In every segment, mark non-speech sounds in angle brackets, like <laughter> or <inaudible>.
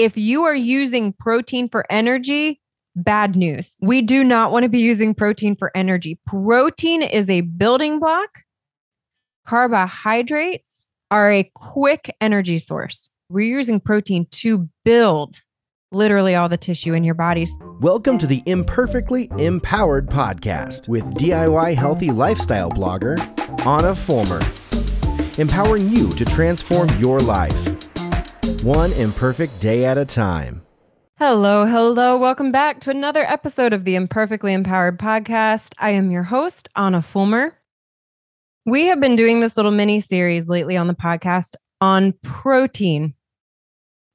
If you are using protein for energy, bad news. We do not want to be using protein for energy. Protein is a building block. Carbohydrates are a quick energy source. We're using protein to build literally all the tissue in your bodies. Welcome to the Imperfectly Empowered podcast with DIY healthy lifestyle blogger Ahna Fulmer, empowering you to transform your life one imperfect day at a time. Hello, hello. Welcome back to another episode of the Imperfectly Empowered podcast. I am your host, Ahna Fulmer. We have been doing this little mini series lately on the podcast on protein.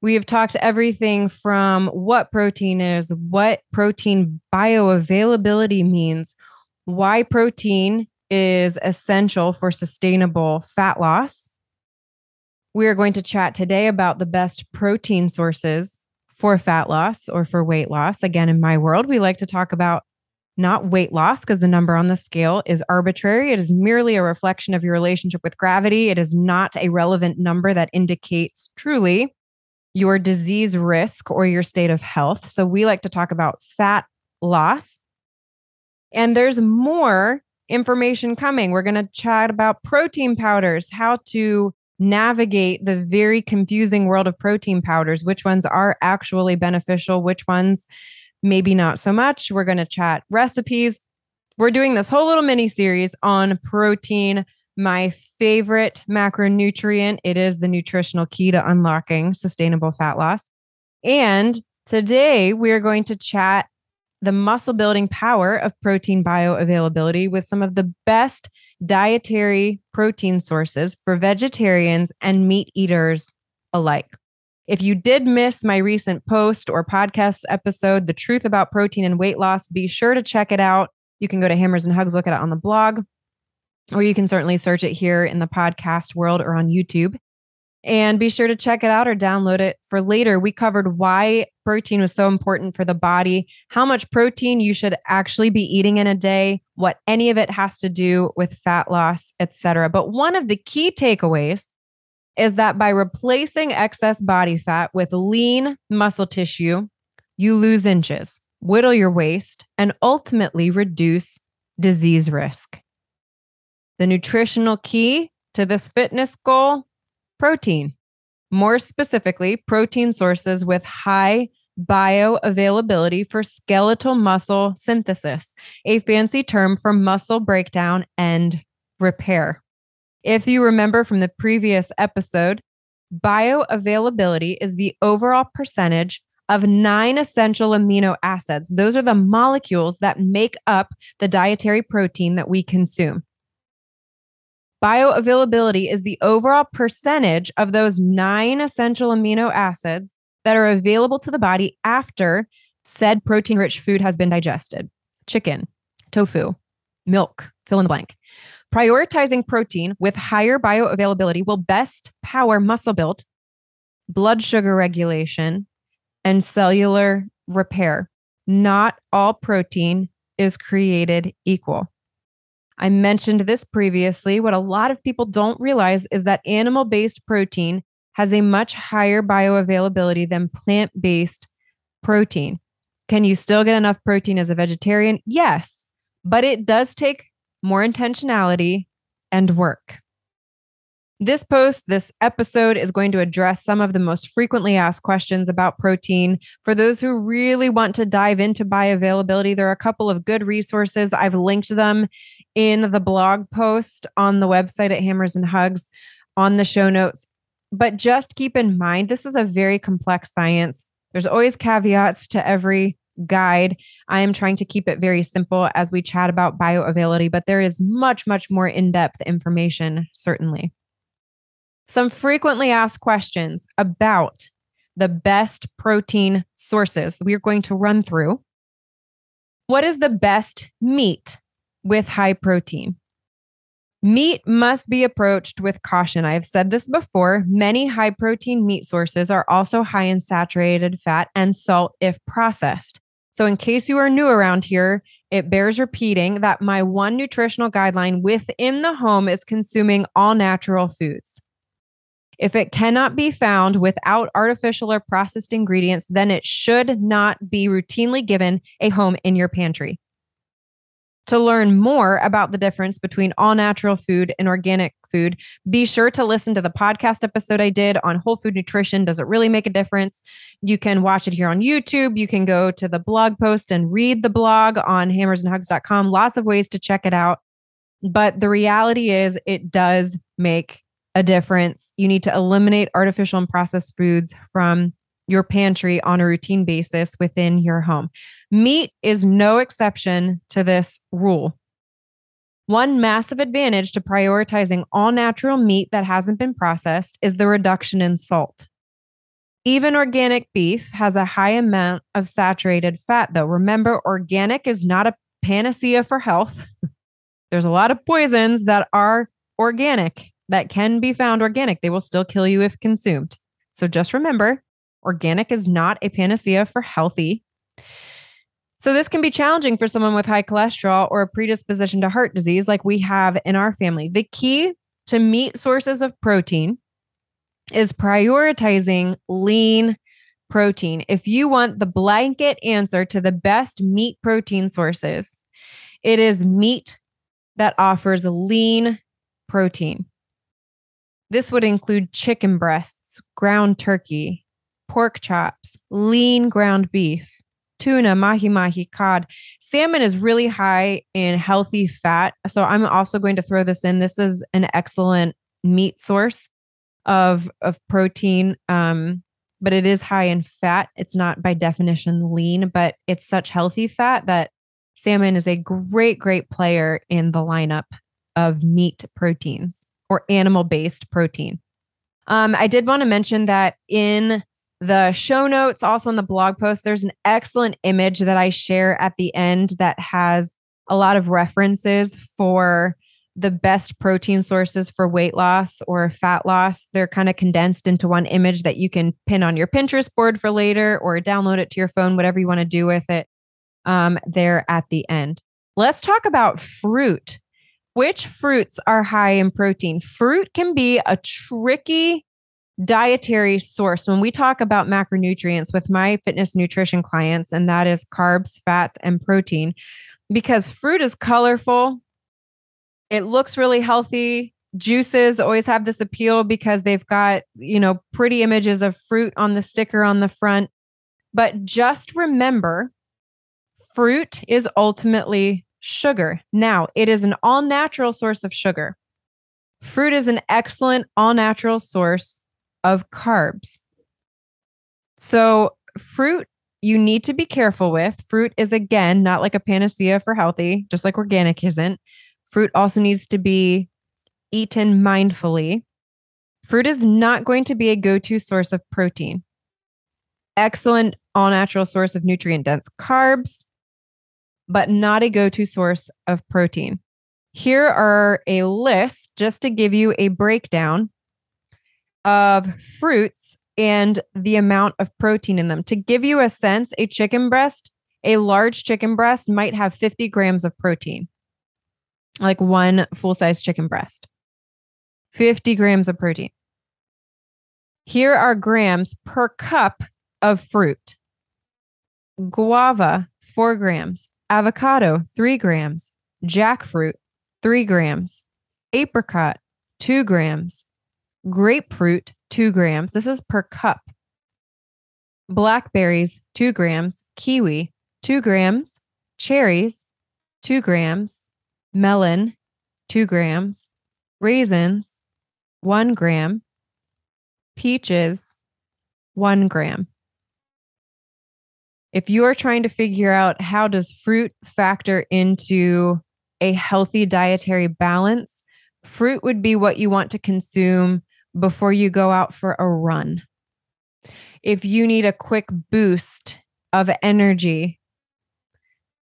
We have talked everything from what protein is, what protein bioavailability means, why protein is essential for sustainable fat loss, we are going to chat today about the best protein sources for fat loss or for weight loss. Again, in my world, we like to talk about not weight loss because the number on the scale is arbitrary. It is merely a reflection of your relationship with gravity. It is not a relevant number that indicates truly your disease risk or your state of health. So we like to talk about fat loss. And there's more information coming. We're going to chat about protein powders, how to navigate the very confusing world of protein powders, which ones are actually beneficial, which ones maybe not so much. We're going to chat recipes. We're doing this whole little mini series on protein, my favorite macronutrient. It is the nutritional key to unlocking sustainable fat loss. And today we're going to chat the muscle building power of protein bioavailability with some of the best dietary protein sources for vegetarians and meat eaters alike. If you did miss my recent post or podcast episode, The Truth About Protein and Weight Loss, be sure to check it out. You can go to Hammers and Hugs, look at it on the blog, or you can certainly search it here in the podcast world or on YouTube. And be sure to check it out or download it for later. We covered why protein was so important for the body, how much protein you should actually be eating in a day, what any of it has to do with fat loss, etc. But one of the key takeaways is that by replacing excess body fat with lean muscle tissue, you lose inches, whittle your waist, and ultimately reduce disease risk. The nutritional key to this fitness goal protein. More specifically, protein sources with high bioavailability for skeletal muscle synthesis, a fancy term for muscle breakdown and repair. If you remember from the previous episode, bioavailability is the overall percentage of nine essential amino acids. Those are the molecules that make up the dietary protein that we consume. Bioavailability is the overall percentage of those nine essential amino acids that are available to the body after said protein rich food has been digested chicken, tofu, milk, fill in the blank. Prioritizing protein with higher bioavailability will best power muscle build, blood sugar regulation, and cellular repair. Not all protein is created equal. I mentioned this previously. What a lot of people don't realize is that animal based protein has a much higher bioavailability than plant based protein. Can you still get enough protein as a vegetarian? Yes, but it does take more intentionality and work. This post, this episode is going to address some of the most frequently asked questions about protein. For those who really want to dive into bioavailability, there are a couple of good resources. I've linked them in the blog post on the website at Hammers and Hugs on the show notes. But just keep in mind, this is a very complex science. There's always caveats to every guide. I am trying to keep it very simple as we chat about bioavailability, but there is much, much more in depth information, certainly. Some frequently asked questions about the best protein sources we're going to run through. What is the best meat with high protein? Meat must be approached with caution. I have said this before. Many high protein meat sources are also high in saturated fat and salt if processed. So, in case you are new around here, it bears repeating that my one nutritional guideline within the home is consuming all natural foods. If it cannot be found without artificial or processed ingredients, then it should not be routinely given a home in your pantry. To learn more about the difference between all natural food and organic food, be sure to listen to the podcast episode I did on whole food nutrition. Does it really make a difference? You can watch it here on YouTube. You can go to the blog post and read the blog on hammersandhugs.com. Lots of ways to check it out. But the reality is, it does make a difference. You need to eliminate artificial and processed foods from your pantry on a routine basis within your home. Meat is no exception to this rule. One massive advantage to prioritizing all natural meat that hasn't been processed is the reduction in salt. Even organic beef has a high amount of saturated fat, though. Remember, organic is not a panacea for health. <laughs> There's a lot of poisons that are organic that can be found organic. They will still kill you if consumed. So just remember organic is not a panacea for healthy. So, this can be challenging for someone with high cholesterol or a predisposition to heart disease, like we have in our family. The key to meat sources of protein is prioritizing lean protein. If you want the blanket answer to the best meat protein sources, it is meat that offers lean protein. This would include chicken breasts, ground turkey, pork chops, lean ground beef, tuna, mahi mahi, cod. Salmon is really high in healthy fat. So I'm also going to throw this in. This is an excellent meat source of, of protein. Um, but it is high in fat. It's not by definition lean, but it's such healthy fat that salmon is a great, great player in the lineup of meat proteins or animal based protein. Um, I did want to mention that in the show notes, also in the blog post, there's an excellent image that I share at the end that has a lot of references for the best protein sources for weight loss or fat loss. They're kind of condensed into one image that you can pin on your Pinterest board for later or download it to your phone, whatever you want to do with it. Um, there at the end. Let's talk about fruit. Which fruits are high in protein? Fruit can be a tricky dietary source. When we talk about macronutrients with my fitness nutrition clients, and that is carbs, fats, and protein, because fruit is colorful, it looks really healthy. Juices always have this appeal because they've got, you know, pretty images of fruit on the sticker on the front. But just remember, fruit is ultimately sugar. Now, it is an all natural source of sugar. Fruit is an excellent all natural source of carbs. So, fruit you need to be careful with. Fruit is again not like a panacea for healthy, just like organic isn't. Fruit also needs to be eaten mindfully. Fruit is not going to be a go to source of protein. Excellent all natural source of nutrient dense carbs, but not a go to source of protein. Here are a list just to give you a breakdown of fruits and the amount of protein in them. To give you a sense, a chicken breast, a large chicken breast might have 50 grams of protein, like one full size chicken breast. 50 grams of protein. Here are grams per cup of fruit guava, four grams, avocado, three grams, jackfruit, three grams, apricot, two grams, grapefruit, two grams. This is per cup. Blackberries, two grams, kiwi, two grams, cherries, two grams, melon, two grams, raisins, one gram, peaches, one gram. If you are trying to figure out how does fruit factor into a healthy dietary balance, fruit would be what you want to consume before you go out for a run. If you need a quick boost of energy,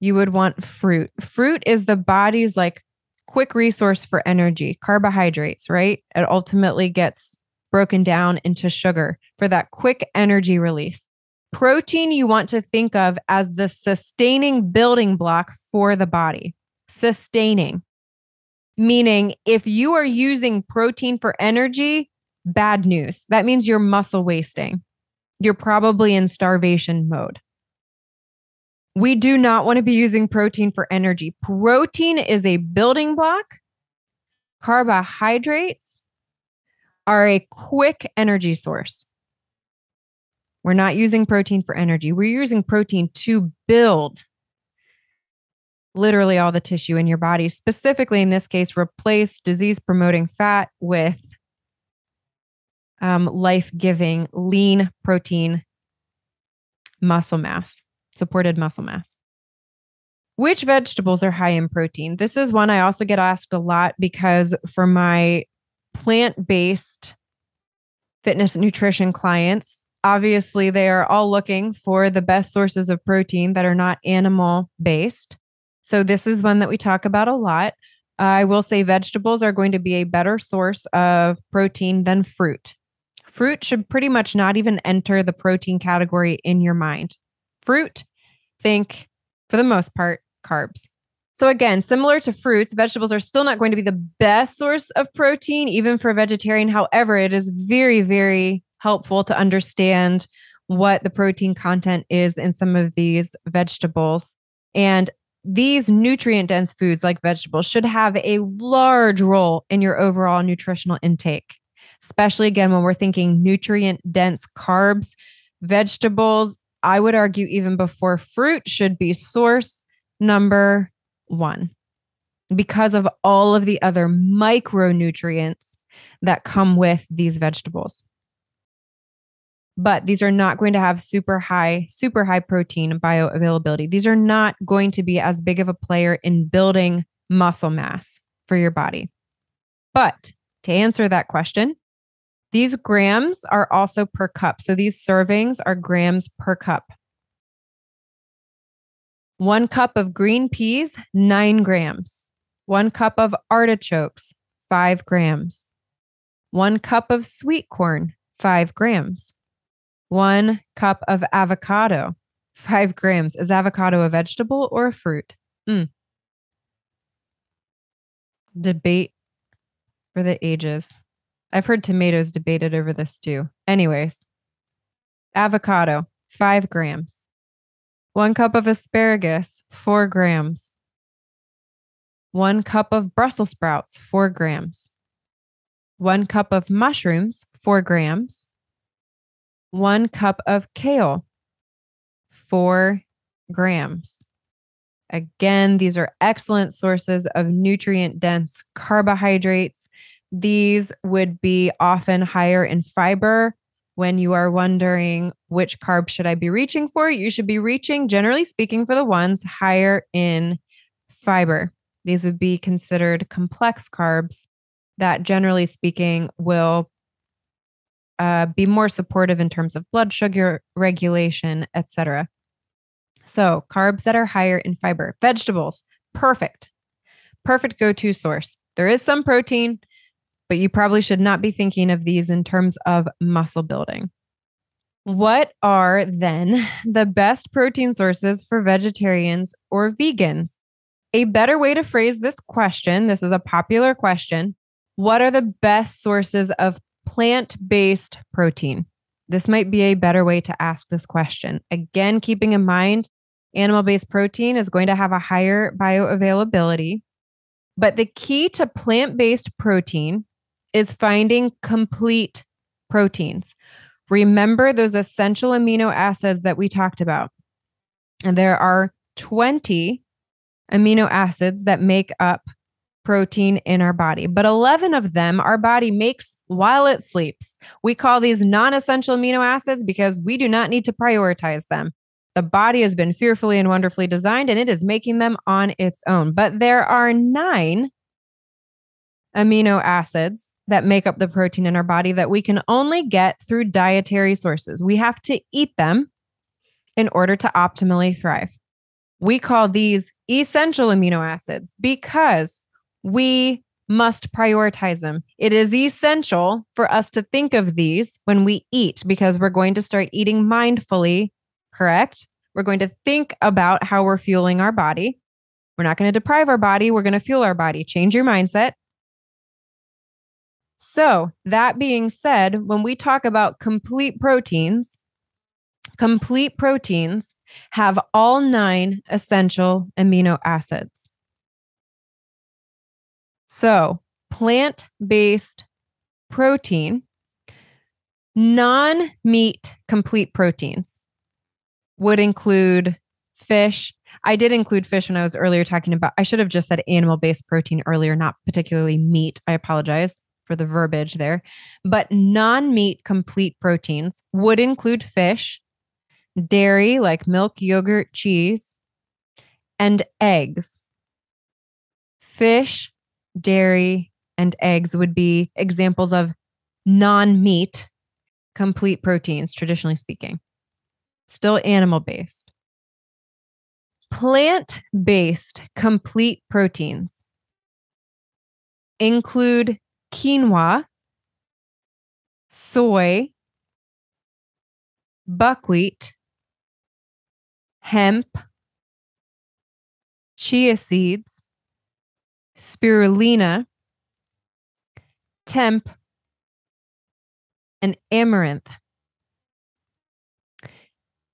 you would want fruit. Fruit is the body's like quick resource for energy, carbohydrates, right? It ultimately gets broken down into sugar for that quick energy release. Protein you want to think of as the sustaining building block for the body. Sustaining, meaning if you are using protein for energy, bad news. That means you're muscle wasting. You're probably in starvation mode. We do not want to be using protein for energy. Protein is a building block. Carbohydrates are a quick energy source. We're not using protein for energy. We're using protein to build literally all the tissue in your body, specifically in this case, replace disease promoting fat with um, life giving lean protein muscle mass, supported muscle mass. Which vegetables are high in protein? This is one I also get asked a lot because for my plant based fitness nutrition clients, obviously they are all looking for the best sources of protein that are not animal based. So, this is one that we talk about a lot. I will say vegetables are going to be a better source of protein than fruit. Fruit should pretty much not even enter the protein category in your mind. Fruit, think for the most part, carbs. So, again, similar to fruits, vegetables are still not going to be the best source of protein, even for a vegetarian. However, it is very, very helpful to understand what the protein content is in some of these vegetables. And these nutrient dense foods like vegetables should have a large role in your overall nutritional intake, especially again when we're thinking nutrient dense carbs. Vegetables, I would argue, even before fruit, should be source number one because of all of the other micronutrients that come with these vegetables but these are not going to have super high, super high protein bioavailability. These are not going to be as big of a player in building muscle mass for your body. But to answer that question, these grams are also per cup. So these servings are grams per cup. One cup of green peas, nine grams. One cup of artichokes, five grams. One cup of sweet corn, five grams one cup of avocado, five grams. Is avocado a vegetable or a fruit? Mm. Debate for the ages. I've heard tomatoes debated over this too. Anyways, avocado, five grams. One cup of asparagus, four grams. One cup of Brussels sprouts, four grams. One cup of mushrooms, four grams one cup of kale, four grams. Again, these are excellent sources of nutrient dense carbohydrates. These would be often higher in fiber. When you are wondering which carb should I be reaching for, you should be reaching, generally speaking, for the ones higher in fiber. These would be considered complex carbs that, generally speaking, will uh, be more supportive in terms of blood sugar regulation, etc. So, carbs that are higher in fiber, vegetables, perfect, perfect go to source. There is some protein, but you probably should not be thinking of these in terms of muscle building. What are then the best protein sources for vegetarians or vegans? A better way to phrase this question this is a popular question. What are the best sources of plant based protein? This might be a better way to ask this question. Again, keeping in mind, animal based protein is going to have a higher bioavailability. But the key to plant based protein is finding complete proteins. Remember those essential amino acids that we talked about. And there are 20 amino acids that make up protein in our body, but 11 of them our body makes while it sleeps. We call these non essential amino acids because we do not need to prioritize them. The body has been fearfully and wonderfully designed and it is making them on its own. But there are nine amino acids that make up the protein in our body that we can only get through dietary sources. We have to eat them in order to optimally thrive. We call these essential amino acids because we must prioritize them. It is essential for us to think of these when we eat because we're going to start eating mindfully, correct? We're going to think about how we're fueling our body. We're not going to deprive our body, we're going to fuel our body. Change your mindset. So, that being said, when we talk about complete proteins, complete proteins have all nine essential amino acids. So, plant based protein, non meat complete proteins would include fish. I did include fish when I was earlier talking about, I should have just said animal based protein earlier, not particularly meat. I apologize for the verbiage there. But non meat complete proteins would include fish, dairy like milk, yogurt, cheese, and eggs. Fish, dairy, and eggs would be examples of non meat complete proteins, traditionally speaking. Still animal based. Plant based complete proteins include quinoa, soy, buckwheat, hemp, chia seeds, spirulina, tempeh, and amaranth.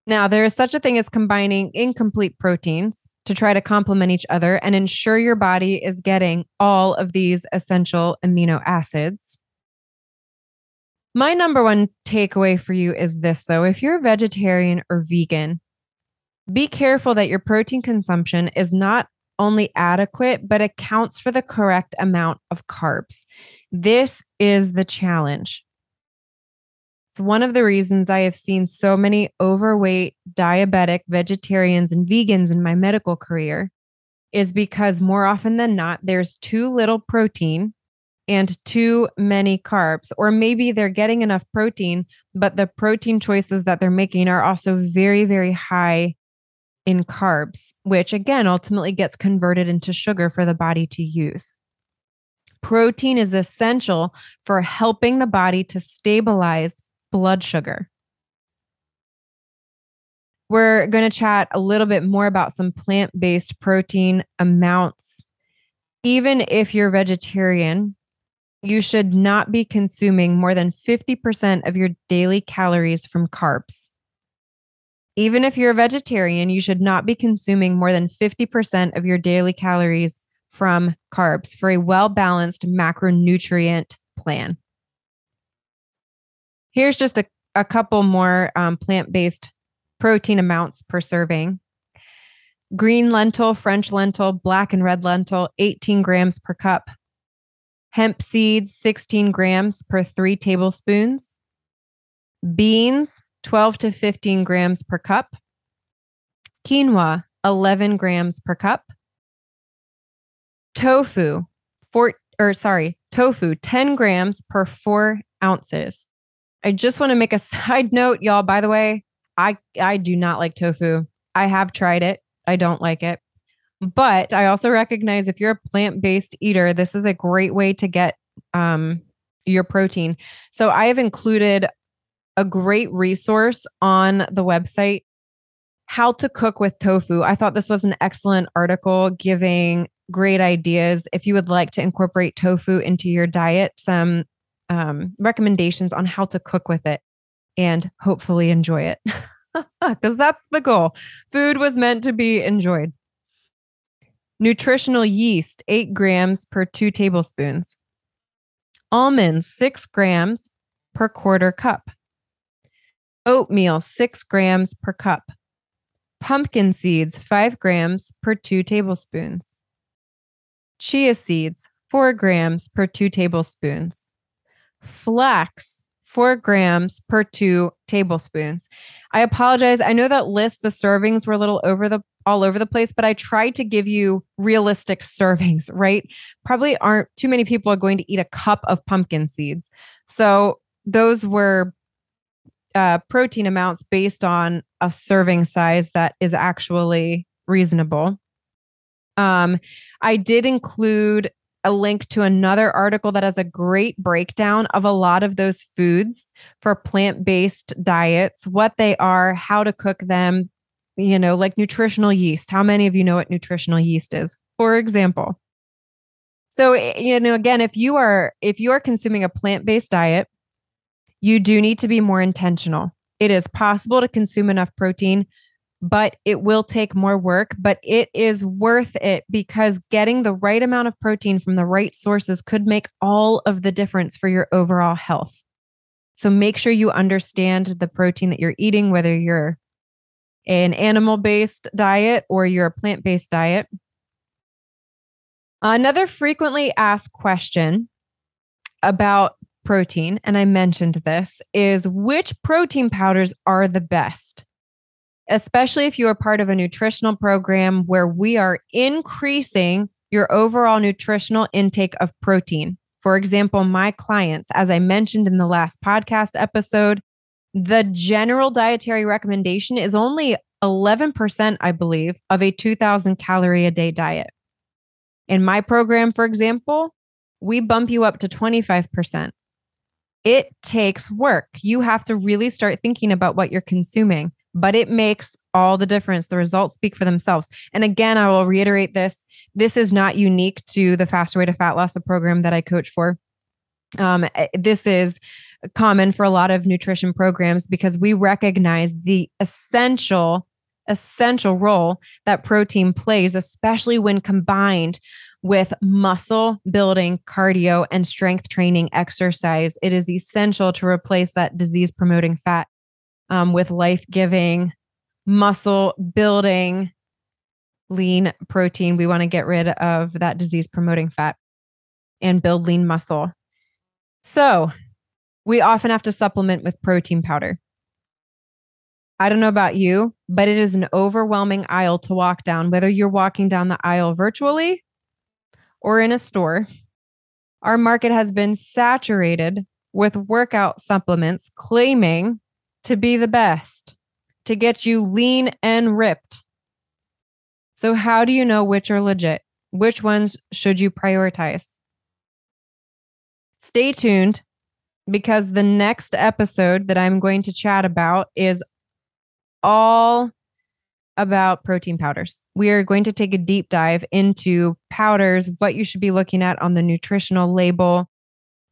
Now, there is such a thing as combining incomplete proteins to try to complement each other and ensure your body is getting all of these essential amino acids. My number one takeaway for you is this, though. If you're a vegetarian or vegan, be careful that your protein consumption is not only adequate, but accounts for the correct amount of carbs. This is the challenge. It's one of the reasons I have seen so many overweight, diabetic, vegetarians, and vegans in my medical career is because more often than not, there's too little protein and too many carbs. Or maybe they're getting enough protein, but the protein choices that they're making are also very, very high in carbs, which again ultimately gets converted into sugar for the body to use. Protein is essential for helping the body to stabilize blood sugar. We're going to chat a little bit more about some plant based protein amounts. Even if you're vegetarian, you should not be consuming more than 50% of your daily calories from carbs. Even if you're a vegetarian, you should not be consuming more than 50% of your daily calories from carbs for a well balanced macronutrient plan. Here's just a, a couple more um, plant based protein amounts per serving green lentil, French lentil, black and red lentil, 18 grams per cup. Hemp seeds, 16 grams per three tablespoons. Beans, 12 to 15 grams per cup. Quinoa, 11 grams per cup. Tofu, four, or sorry, tofu, 10 grams per four ounces. I just want to make a <laughs> side note, y'all. By the way, I I do not like tofu. I have tried it. I don't like it. But I also recognize if you're a plant-based eater, this is a great way to get um, your protein. So I have included a great resource on the website how to cook with tofu. I thought this was an excellent article giving great ideas if you would like to incorporate tofu into your diet, some um, recommendations on how to cook with it and hopefully enjoy it. <laughs> Because that's the goal. Food was meant to be enjoyed. Nutritional yeast, eight grams per two tablespoons. Almonds, six grams per quarter cup. Oatmeal, six grams per cup. Pumpkin seeds, five grams per two tablespoons. Chia seeds, four grams per two tablespoons flax, four grams per two tablespoons. I apologize. I know that list, the servings were a little over the all over the place, but I tried to give you realistic servings, right? Probably aren't too many people are going to eat a cup of pumpkin seeds. So those were uh, protein amounts based on a serving size that is actually reasonable. Um, I did include a link to another article that has a great breakdown of a lot of those foods for plant based diets, what they are, how to cook them, you know, like nutritional yeast. How many of you know what nutritional yeast is? For example, So, eh, you know, again, if you are if you are consuming a plant-based diet, you do need to be more intentional. It is possible to consume enough protein, but it will take more work, but it is worth it because getting the right amount of protein from the right sources could make all of the difference for your overall health. So make sure you understand the protein that you're eating, whether you're an animal based diet or you're a plant based diet. Another frequently asked question about protein, and I mentioned this, is which protein powders are the best? Especially if you are part of a nutritional program where we are increasing your overall nutritional intake of protein. For example, my clients, as I mentioned in the last podcast episode, the general dietary recommendation is only 11%, I believe, of a 2000 calorie a day diet. In my program, for example, we bump you up to 25%. It takes work. You have to really start thinking about what you're consuming, but it makes all the difference. The results speak for themselves. And again, I will reiterate this this is not unique to the Faster Way to Fat Loss, the program that I coach for. Um, eh, this is common for a lot of nutrition programs because we recognize the essential essential role that protein plays, especially when combined with muscle building, cardio, and strength training exercise. It is essential to replace that disease promoting fat um, with life giving, muscle building, lean protein. We want to get rid of that disease promoting fat and build lean muscle. So, we often have to supplement with protein powder. I don't know about you, but it is an overwhelming aisle to walk down, whether you're walking down the aisle virtually or in a store. Our market has been saturated with workout supplements claiming to be the best, to get you lean and ripped. So, how do you know which are legit? Which ones should you prioritize? Stay tuned because the next episode that I'm going to chat about is all about protein powders. We are going to take a deep dive into powders, what you should be looking at on the nutritional label.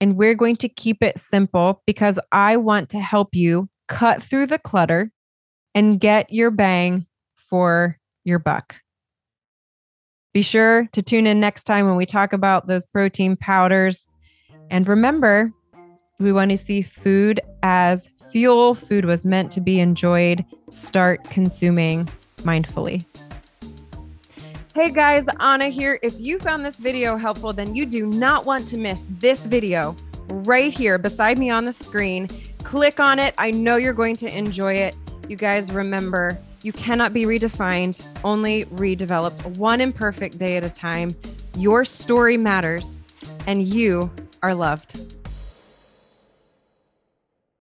And we're going to keep it simple because I want to help you cut through the clutter and get your bang for your buck. Be sure to tune in next time when we talk about those protein powders. And remember, we want to see food as fuel. Food was meant to be enjoyed. Start consuming mindfully. Hey guys, Ahna here. If you found this video helpful, then you do not want to miss this video right here beside me on the screen. Click on it. I know you're going to enjoy it. You guys remember, you cannot be redefined, only redeveloped one imperfect day at a time. Your story matters, and you are loved.